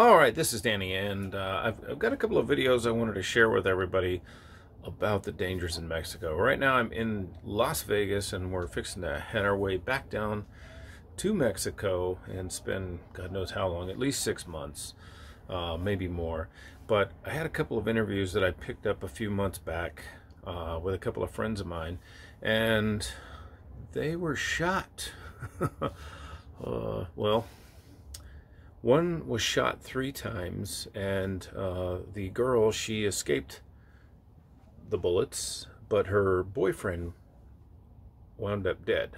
All right, this is Danny, and uh, I've, I've got a couple of videos I wanted to share with everybody about the dangers in Mexico. Right now, I'm in Las Vegas, and we're fixing to head our way back down to Mexico and spend God knows how long, at least six months, uh, maybe more. But I had a couple of interviews that I picked up a few months back uh, with a couple of friends of mine, and they were shot. uh, well, one was shot three times, and uh, the girl, she escaped the bullets, but her boyfriend wound up dead.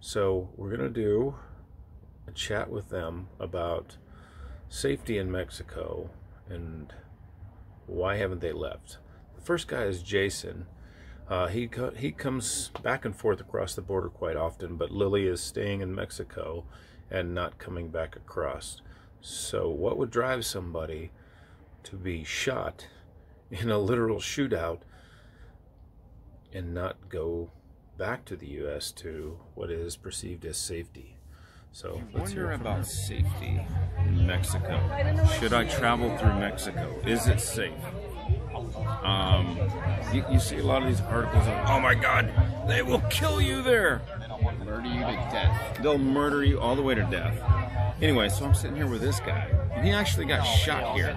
So we're going to do a chat with them about safety in Mexico and why haven't they left. The first guy is Jason. Uh, he he comes back and forth across the border quite often, but Lily is staying in Mexico and not coming back across. So what would drive somebody to be shot in a literal shootout and not go back to the U.S. to what is perceived as safety? So I wonder about safety in Mexico. Should I travel through Mexico? Is it safe? Um, you, you see a lot of these articles of, oh my God, they will kill you there murder you to death. They'll murder you all the way to death. Anyway, so I'm sitting here with this guy. And he actually got shot here.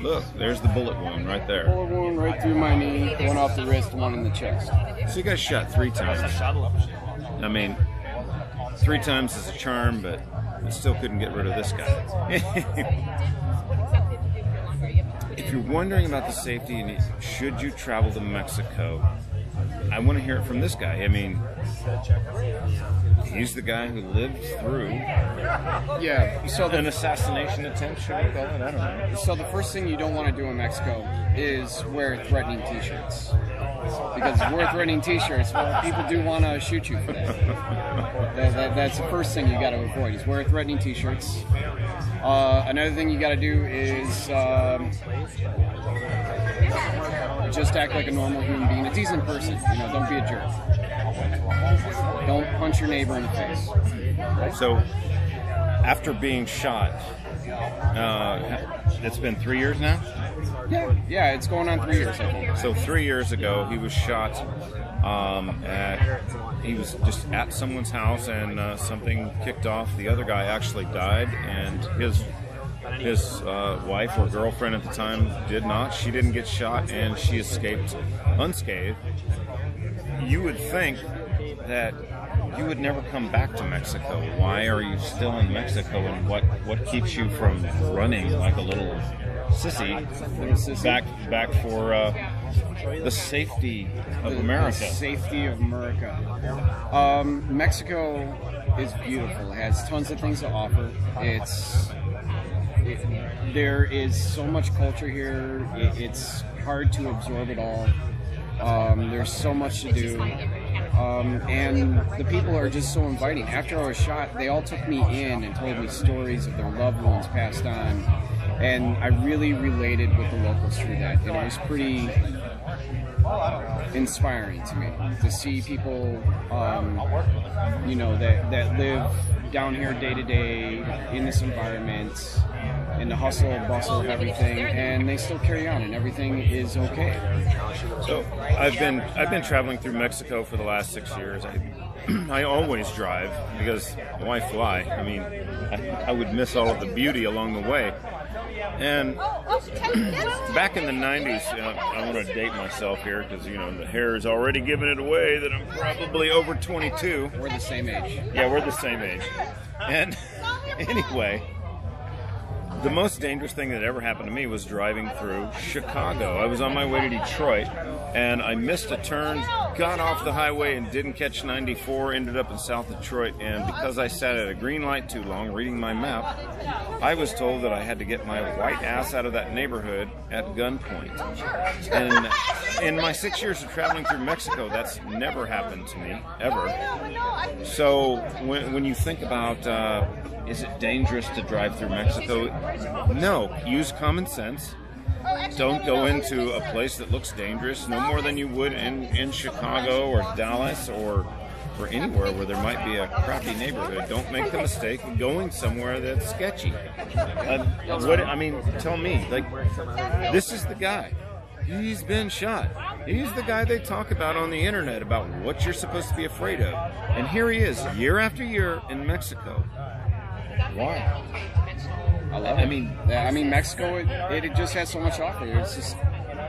Look, there's the bullet wound right there. Bullet wound right through my knee, one off the wrist, one in the chest. So he got shot three times. I mean, three times is a charm, but I still couldn't get rid of this guy. if you're wondering about the safety, and should you travel to Mexico, I want to hear it from this guy. I mean, he's the guy who lived through. Yeah. So the, an assassination attempt, should we call it? I don't know. So the first thing you don't want to do in Mexico is wear threatening T-shirts. Because wear threatening T-shirts, well, people do want to shoot you for that. that, that that's the first thing you got to avoid is wear threatening T-shirts. Uh, another thing you got to do is. Um, just act like a normal human being, a decent person. You know, don't be a jerk. Don't punch your neighbor in the face. So, after being shot, uh, it's been three years now. Yeah, yeah, it's going on three years. So three years ago, he was shot. Um, at, he was just at someone's house, and uh, something kicked off. The other guy actually died, and his his uh, wife or girlfriend at the time did not. She didn't get shot and she escaped unscathed. You would think that you would never come back to Mexico. Why are you still in Mexico and what, what keeps you from running like a little sissy, sissy. back back for uh, the safety of the, America? The safety of America. Um, Mexico is beautiful. It has tons of things to offer. It's it, there is so much culture here. It, it's hard to absorb it all. Um, there's so much to do. Um, and the people are just so inviting. After I was shot, they all took me in and told me stories of their loved ones passed on. And I really related with the locals through that. And it was pretty inspiring to me to see people, um, you know, that, that live down here day to day in this environment in the hustle and bustle of everything, and they still carry on, and everything is okay. So I've been I've been traveling through Mexico for the last six years. I, I always drive because why fly? I mean, I, I would miss all of the beauty along the way. And back in the 90s, uh, I want to date myself here because, you know, the hair is already giving it away that I'm probably over 22. We're the same age. Yeah, we're the same age. And anyway, the most dangerous thing that ever happened to me was driving through Chicago. I was on my way to Detroit and I missed a turn, got off the highway and didn't catch 94, ended up in South Detroit. And because I sat at a green light too long reading my map, I was told that I had to get my white ass out of that neighborhood at gunpoint. And in my six years of traveling through Mexico, that's never happened to me, ever. So when, when you think about uh, is it dangerous to drive through Mexico? No. Use common sense. Don't go into a place that looks dangerous no more than you would in, in Chicago or Dallas or or anywhere where there might be a crappy neighborhood, don't make the mistake of going somewhere that's sketchy. Uh, what I mean, tell me, like, this is the guy. He's been shot. He's the guy they talk about on the internet about what you're supposed to be afraid of. And here he is, year after year in Mexico. Why? I love it. I mean, I mean, Mexico, it, it just has so much offer. It's just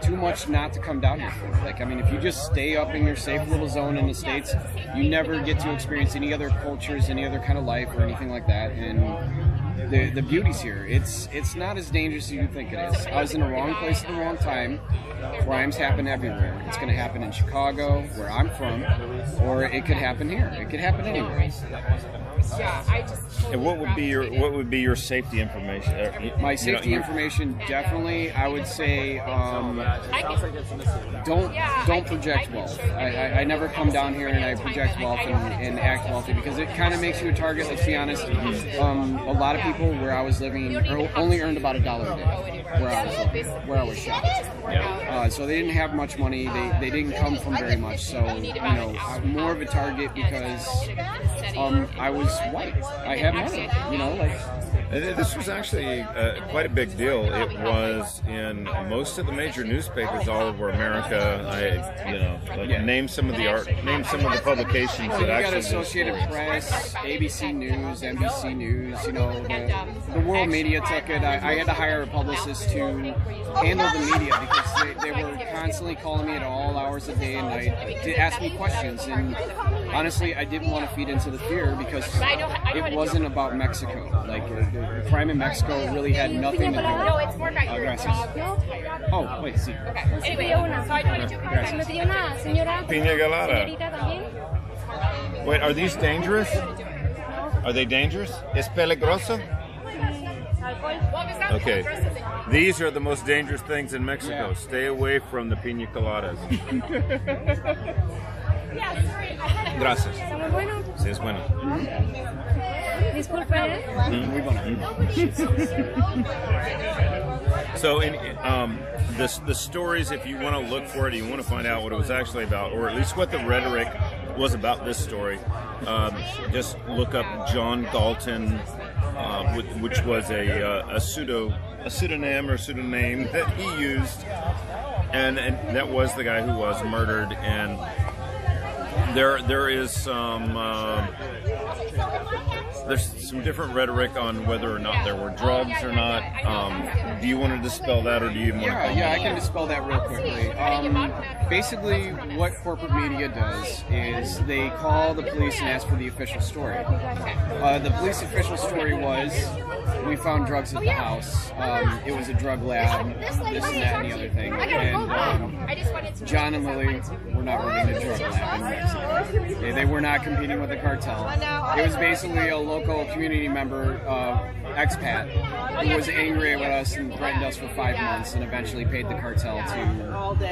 too much not to come down here for. Like, I mean, if you just stay up in your safe little zone in the states, you never get to experience any other cultures, any other kind of life, or anything like that. And the the beauty's here. It's it's not as dangerous as you think it is. I was in the wrong place at the wrong time. Crimes happen everywhere. It's going to happen in Chicago, where I'm from, or it could happen here. It could happen anywhere. And what would be your what would be your safety information? Uh, My you know, safety information definitely, I would say, um, don't don't project wealth. I, I, I never come down here and I project wealth and, and act wealthy because it kind of makes you a target. Let's be honest. Um, a lot of people where I was living er- only earned about a dollar a day where I was living, where I was shot. Uh, so they didn't have much money. They, they didn't come from very much. So you know, I'm more of a target because um, I was white. I had money. You know, like This was actually uh, quite a big deal. It was in most of the major newspapers all over America. I, you know, like, Yeah. name some of the art, name some of the publications So that you got actually. Associated stories. Press, ABC News, NBC News. You know, the, the world media took it. I, I had to hire a publicist to handle the media because they, they were constantly calling me at all hours of day and night to ask me questions. And honestly, I didn't want to feed into the fear because it wasn't about Mexico. Like the, the crime in Mexico really had nothing to do. No, it's more about Uh, gracias. Oh, wait, see. Anyway, so I wanted to Gracias. Me pidió una señora. Piña colada. Señorita. Wait, are these dangerous? Are they dangerous? Es peligroso? Okay. These are the most dangerous things in Mexico. Stay away from the pina coladas. Gracias. Está muy bueno. Sí, es bueno. Disculpe. ¿eh? So, in, um, the, the stories, if you want to look for it, you want to find out what it was actually about, or at least what the rhetoric was about this story, um, just look up John Galton, uh, which, was a, uh, a pseudo a pseudonym or pseudonym that he used, and, and that was the guy who was murdered. And there there is some. um there's some different rhetoric on whether or not there were drugs or not. Um, do you want to dispel that, or do you want Yeah, to? yeah, I can dispel that real quickly. Um, basically, what corporate media does is they call the police and ask for the official story. Uh, the police official story was we found drugs at the house. Um, it was a drug lab, this and that and the other thing. And um, I just wanted to. John and Lily were not running a drug lab in Mexico. They, they were not competing with the cartel. It was basically a local community member, uh, expat, who was angry with us and threatened us for five months and eventually paid the cartel to,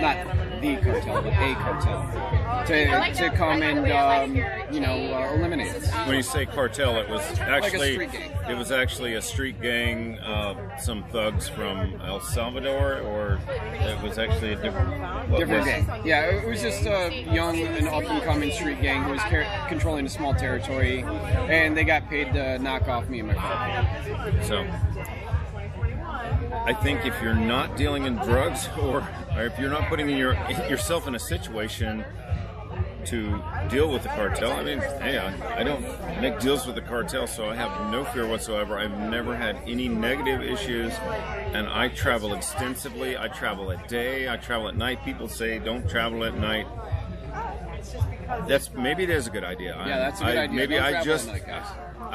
not the cartel, but a cartel, to, to come and, um, you know, uh, eliminate us. When you say cartel, it was actually it was actually a street gang, uh, some thugs from El Salvador, or it was actually a different Different gang. Yeah, it was just a young and up and coming street gang who was car- controlling a small territory, and they got paid to knock off me and my friend. So, I think if you're not dealing in drugs, or, or if you're not putting your, yourself in a situation to deal with the cartel, I mean, hey, I, I don't make deals with the cartel, so I have no fear whatsoever. I've never had any negative issues, and I travel extensively. I travel at day, I travel at night. People say don't travel at night. That's maybe it is a good idea. Yeah, that's a good I, idea. Maybe Don't I just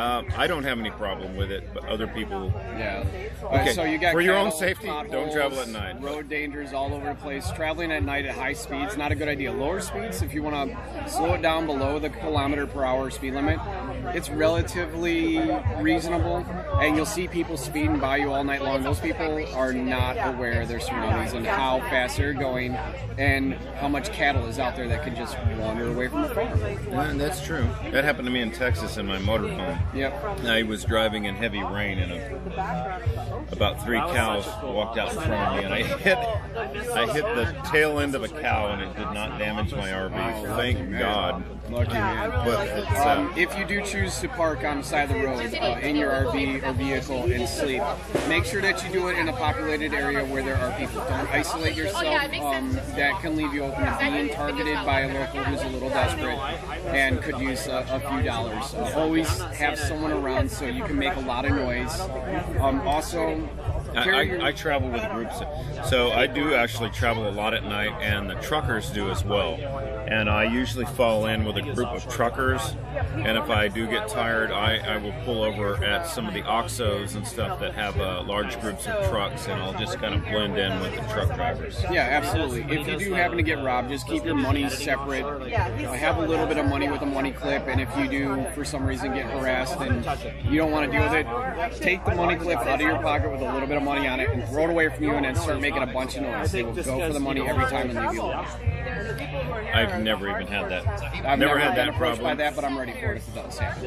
at night, guys. uh, I don't have any problem with it, but other people Yeah. Okay, Uh, so you got for your own safety, don't travel at night. Road dangers all over the place. Traveling at night at high speeds not a good idea. Lower speeds, if you want to slow it down below the kilometer per hour speed limit, it's relatively reasonable. And you'll see people speeding by you all night long. Those people are not aware of their surroundings and how fast they're going, and how much cattle is out there that can just wander away from the farm. Yeah, that's true. That happened to me in Texas in my motorhome. Yep. I was driving in heavy rain, and a, about three cows walked out in front of me, and I hit I hit the tail end of a cow, and it did not damage my RV. Thank God. Lucky man. But it's, Um, if you do choose to park on the side of the road uh, in your RV or vehicle and sleep, make sure that you do it in a populated area where there are people. Don't isolate yourself. Um, that can leave you open to being targeted by a local who's a little desperate and could use a, a few dollars. Uh, always have someone around so you can make a lot of noise. Um, also, I, I, I travel with groups, so I do actually travel a lot at night, and the truckers do as well. And I usually fall in with a group of truckers, and if I do get tired, I, I will pull over at some of the OXXOs and stuff that have uh, large groups of trucks, and I'll just kind of blend in with the truck drivers. Yeah, absolutely. If you do happen to get robbed, just keep your money separate. Have a little bit of money with a money clip, and if you do, for some reason, get harassed and you don't want to deal with it, take the money clip out of your pocket with a little bit of money on it and throw it away from you, and then start making a bunch of noise. They will go for the money every time and leave you alone. I've never even had that. I've never, never had that approached by problem. that, but I'm ready for it if it does happen.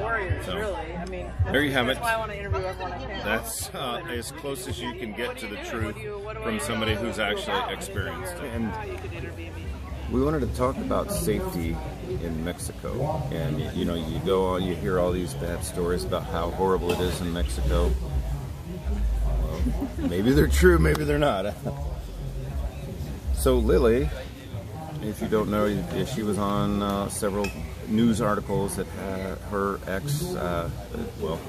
So, Really, I mean, there you have it. that's why I want to interview everyone I can. That's uh, as close as you can get to the truth from somebody who's actually experienced it. And we wanted to talk about safety in Mexico. And you, you know, you go on, you hear all these bad stories about how horrible it is in Mexico. Well, maybe they're true, maybe they're not. so Lily, if you don't know, she was on uh, several news articles that had her ex, uh, well,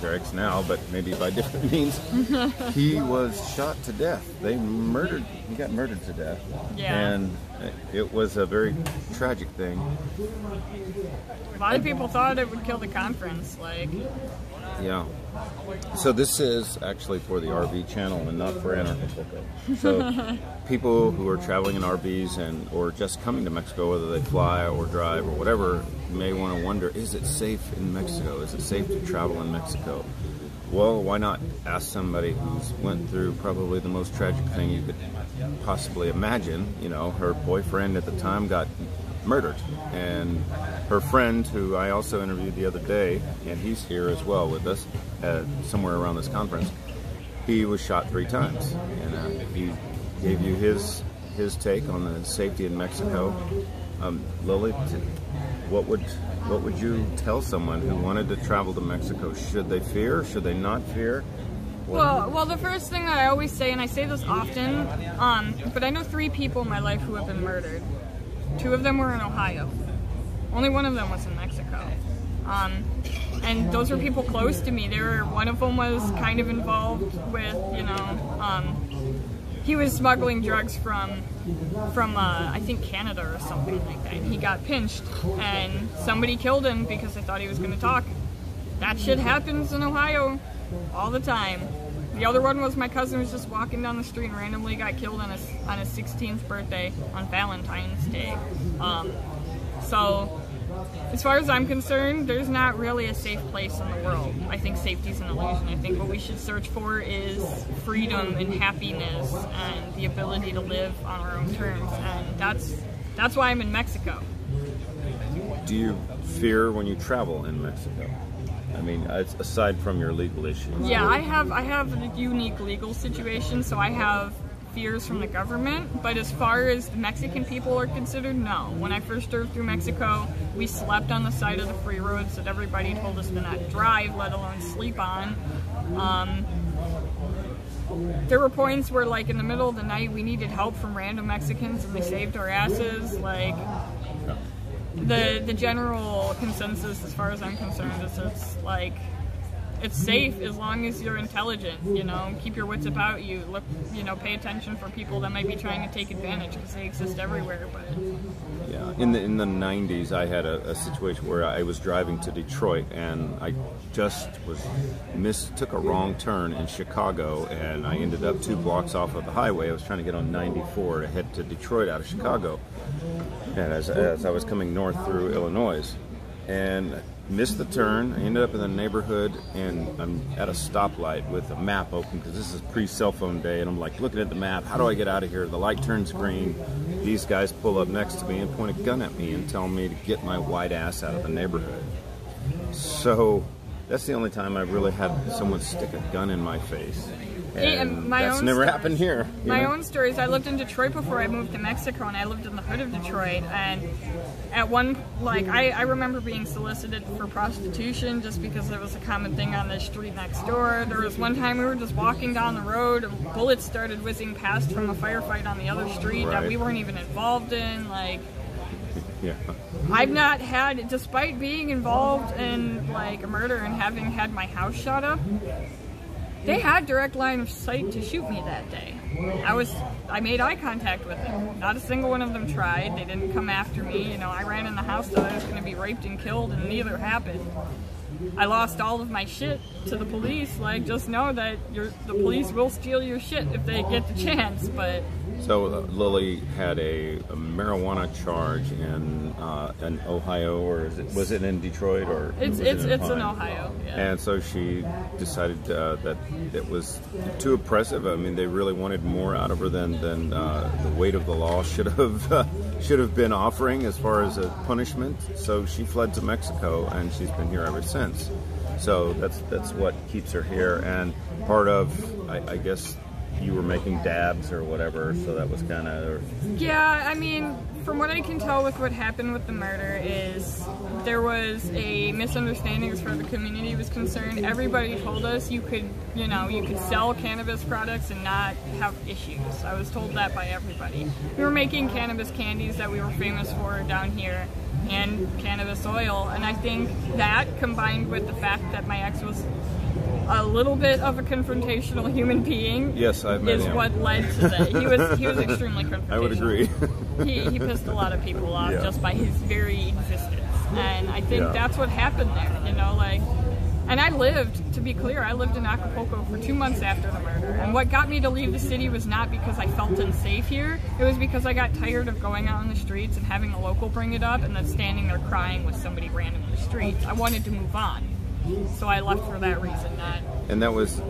their ex now, but maybe by different means. he was shot to death. They murdered. He got murdered to death. Yeah. And it was a very tragic thing. A lot of people thought it would kill the conference. Like, Yeah. So this is actually for the RV channel and not for Anarchapulco. So people who are traveling in RVs and or just coming to Mexico, whether they fly or drive or whatever, may want to wonder: Is it safe in Mexico? Is it safe to travel in Mexico? Well, why not ask somebody who's went through probably the most tragic thing you could possibly imagine? You know, her boyfriend at the time got murdered, and her friend, who I also interviewed the other day, and he's here as well with us, uh, somewhere around this conference. He was shot three times, and uh, he gave you his his take on the safety in Mexico. Um, Lily, what would what would you tell someone who wanted to travel to Mexico? Should they fear? Should they not fear? well, well, the first thing that I always say, and I say this often, um, but I know three people in my life who have been murdered. Two of them were in Ohio. Only one of them was in Mexico. Um, and those were people close to me. They were, one of them was kind of involved with, you know, um, he was smuggling drugs from, from uh, I think Canada or something like that. And he got pinched, and somebody killed him because they thought he was going to talk. That shit happens in Ohio all the time. The other one was my cousin was just walking down the street and randomly got killed on his on his 16th birthday on Valentine's Day. Um, so, as far as I'm concerned, there's not really a safe place in the world. I think safety's an illusion. I think what we should search for is freedom and happiness and the ability to live on our own terms. And that's that's why I'm in Mexico. Do you fear when you travel in Mexico? I mean, aside from your legal issues. Yeah, I have I have a unique legal situation, so I have fears from the government. But as far as the Mexican people are considered, no. When I first drove through Mexico, we slept on the side of the free roads that everybody told us to not drive, let alone sleep on. Um, there were points where, like in the middle of the night, we needed help from random Mexicans, and they saved our asses. Like the the general consensus, as far as I'm concerned, is it's like it's safe as long as you're intelligent. You know, keep your wits about you. Look, you know, pay attention for people that might be trying to take advantage because they exist everywhere. But Yeah, in the in the '90s, I had a, a situation where I was driving to Detroit, and I just was miss took a wrong turn in Chicago, and I ended up two blocks off of the highway. I was trying to get on 94 to head to Detroit out of Chicago, and as as I was coming north through Illinois, and missed the turn. I ended up in the neighborhood, and I'm at a stoplight with a map open because this is pre-cell phone day, and I'm like looking at the map. How do I get out of here? The light turns green. These guys pull up next to me and point a gun at me and tell me to get my white ass out of the neighborhood. So that's the only time I've really had someone stick a gun in my face. And Yeah, that's own never stories. happened here. My know? own stories. I lived in Detroit before I moved to Mexico, and I lived in the hood of Detroit. And at one, like, I, I remember being solicited for prostitution just because it was a common thing on the street next door. There was one time we were just walking down the road, and bullets started whizzing past from a firefight on the other street that we weren't even involved in. Like, Yeah. I've not had, despite being involved in like a murder and having had my house shot up, they had direct line of sight to shoot me that day. I was, I made eye contact with them. Not a single one of them tried. They didn't come after me. You know, I ran in the house that I was going to be raped and killed, and neither happened. I lost all of my shit to the police. Like, just know that the police will steal your shit if they get the chance. But So uh, Lily had a, a marijuana charge in uh, in Ohio, or is it, was it in Detroit, or it's it it's it's in Ohio. Yeah. And so she decided uh, that it was too oppressive. I mean, they really wanted more out of her than than uh, the weight of the law should have uh, should have been offering as far as a punishment. So she fled to Mexico, and she's been here ever since. So that's that's what keeps her here. And part of, I, I guess, you were making dabs or whatever. So that was kind of Yeah, I mean, from what I can tell with what happened with the murder is there was a misunderstanding as far as the community was concerned. Everybody told us you could, you know, you could sell cannabis products and not have issues. I was told that by everybody. We were making cannabis candies that we were famous for down here and cannabis oil, and I think that combined with the fact that my ex was a little bit of a confrontational human being Yes, I've met is him. what led to that. He was he was extremely confrontational. I would agree. he, he pissed a lot of people off Yeah. just by his very existence. And I think Yeah. that's what happened there, you know, like and I lived, to be clear, I lived in Acapulco for two months after the murder. And what got me to leave the city was not because I felt unsafe here. It was because I got tired of going out in the streets and having a local bring it up and then standing there crying with somebody random in the streets. I wanted to move on. So I left for that reason. Not and that was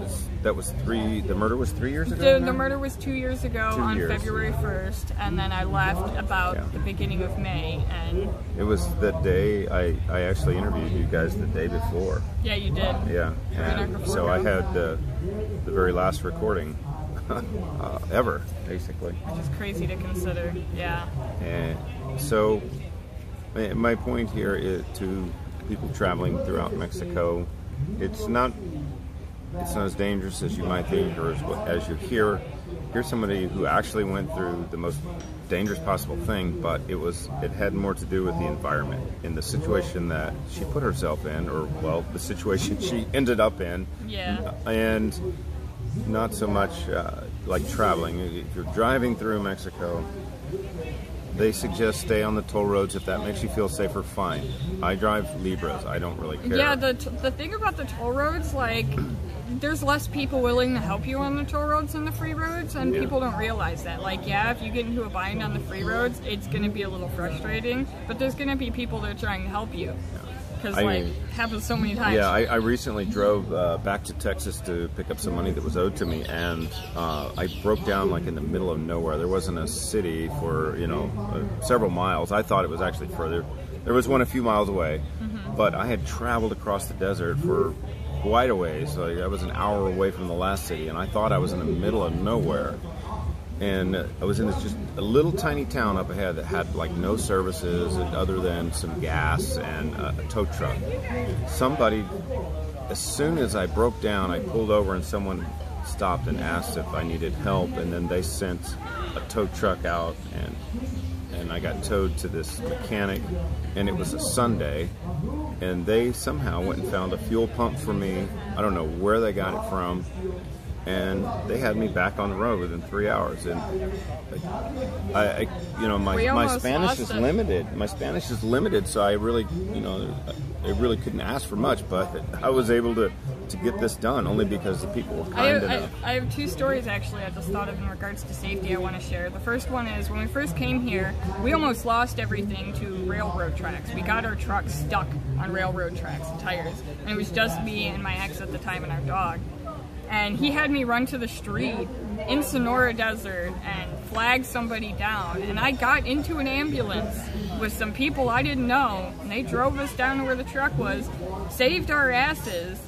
that was three. The murder was three years ago. the, the murder was two years ago Two on years. February 1st, and then I left about Yeah. the beginning of May. And It was the day I, I actually interviewed you guys the day before. yeah, you did. Yeah, and so I had uh, the very last recording uh, ever, basically. Which is crazy to consider. Yeah. And so my- my point here is to people traveling throughout Mexico, it's not it's not as dangerous as you might think or as, as you hear. Here's somebody who actually went through the most dangerous possible thing, but it was it had more to do with the environment in the situation that she put herself in, or well, the situation she ended up in, Yeah. and not so much uh, like traveling. If you're driving through Mexico, they suggest stay on the toll roads if that makes you feel safer. Fine. I drive Libres. I don't really care. Yeah, the, t- the thing about the toll roads, like, there's less people willing to help you on the toll roads than the free roads, and Yeah. people don't realize that. Like, yeah, if you get into a bind on the free roads, it's going to be a little frustrating, but there's going to be people that are trying to help you. Because, I- like, it happens so many times. Yeah, I, I recently drove uh, back to Texas to pick up some money that was owed to me, and uh, I broke down like in the middle of nowhere. There wasn't a city for you know uh, several miles. I thought it was actually further. There was one a few miles away, but I had traveled across the desert for quite a ways. Like I was an hour away from the last city, and I thought I was in the middle of nowhere. And I was in this just a little tiny town up ahead that had like no services other than some gas and a, a tow truck. Somebody, as soon as I broke down, I pulled over and someone stopped and asked if I needed help, and then they sent a tow truck out and and I got towed to this mechanic, and it was a Sunday, and they somehow went and found a fuel pump for me. I don't know where they got it from, and they had me back on the road within three hours. And I, I you know, my my Spanish is it. limited. My Spanish is limited, so I really, you know, I really couldn't ask for much, but I was able to to get this done only because the people were I kind have, I, enough. I have two stories actually I just thought of in regards to safety I want to share. The first one is when we first came here, we almost lost everything to railroad tracks. We got our truck stuck on railroad tracks and tires. And it was just me and my ex at the time and our dog. And he had me run to the street in Sonora Desert and flag somebody down. And I got into an ambulance with some people I didn't know, and they drove us down to where the truck was, saved our asses,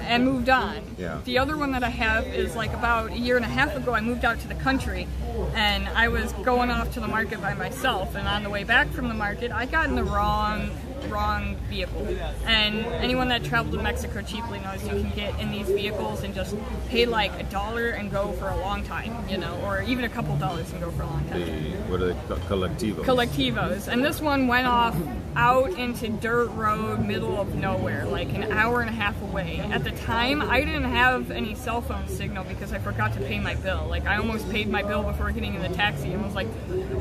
and moved on. Yeah. The other one that I have is like about a year and a half ago, I moved out to the country and I was going off to the market by myself. And on the way back from the market, I got in the wrong wrong vehicle. And anyone that traveled to Mexico cheaply knows you can get in these vehicles and just pay like a dollar and go for a long time, you know, or even a couple dollars and go for a long The time. what are they called? Colectivos. Colectivos. And this one went off out into dirt road, middle of nowhere, like an hour and a half away. At the time, I didn't have any cell phone signal because I forgot to pay my bill. Like, I almost paid my bill before getting in the taxi and was like,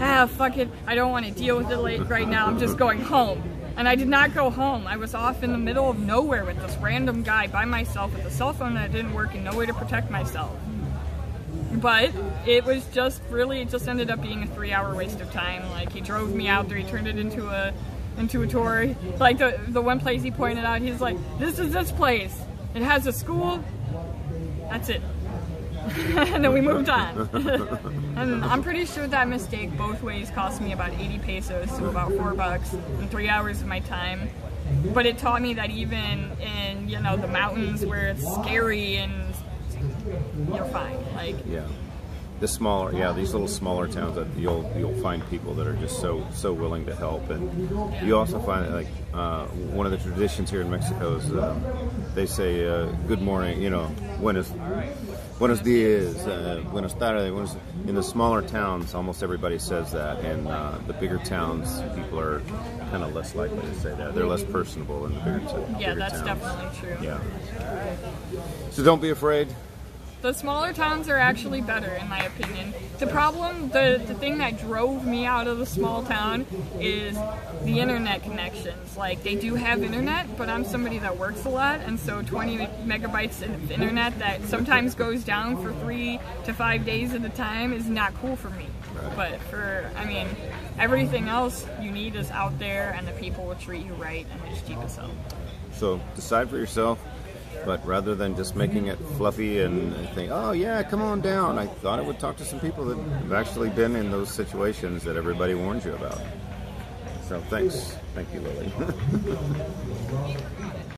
ah, fuck it. I don't want to deal with it late right now. I'm just going home. And I did not go home. I was off in the middle of nowhere with this random guy by myself with a cell phone that didn't work and no way to protect myself. But it was just really, it just ended up being a three-hour waste of time. Like he drove me out there, he turned it into a into a tour. Like the the one place he pointed out, he's like, "This is this place. It has a school. That's it." And then we moved on. and I'm pretty sure that mistake both ways cost me about 80 pesos, so about four bucks, and three hours of my time. But it taught me that even in you know the mountains where it's scary and you're fine. Like Yeah. The smaller, yeah, these little smaller towns that you'll you'll find people that are just so so willing to help, and you also find like uh, one of the traditions here in Mexico is uh, they say uh, good morning, you know, buenos buenos dias, uh, buenos tardes. Buenos, in the smaller towns, almost everybody says that, and uh, the bigger towns, people are kind of less likely to say that. They're less personable in the bigger, t- yeah, bigger that's definitely true. Yeah. So don't be afraid. The smaller towns are actually better, in my opinion. The problem, the, the thing that drove me out of the small town is the internet connections. Like, they do have internet, but I'm somebody that works a lot, and so 20 megabytes of internet that sometimes goes down for three to five days at a time is not cool for me. But for, I mean, everything else you need is out there, and the people will treat you right, and it's cheap as hell. So decide for yourself. But rather than just making it fluffy and think, oh yeah, come on down, I thought I would talk to some people that have actually been in those situations that everybody warns you about. So thanks. Thank you, Lily.